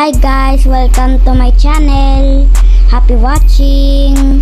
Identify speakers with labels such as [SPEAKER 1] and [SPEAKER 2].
[SPEAKER 1] Hi guys, welcome to my channel. Happy watching.